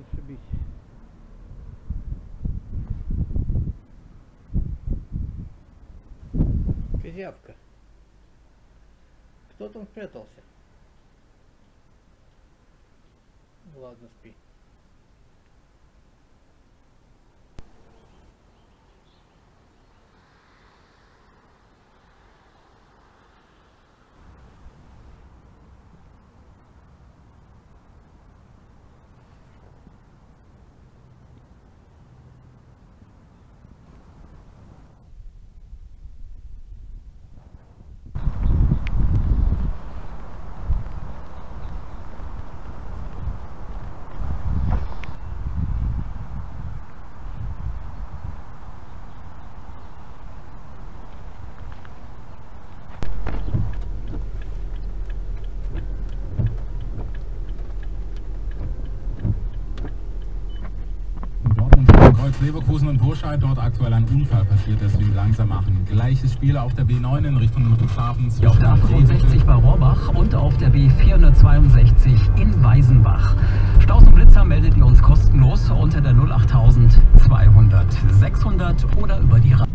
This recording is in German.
зашибись. Козявка. Кто там спрятался? Ладно, спи. Kreuz Leverkusen und Burscheid. Dort aktuell ein Unfall passiert, deswegen langsam machen. Gleiches Spiel auf der B9 in Richtung Ludwigshafen. Auf der A65 bei Rohrbach und auf der B462 in Weisenbach. Staus und Blitzer meldet ihr uns kostenlos unter der 08200 600 oder über die Ra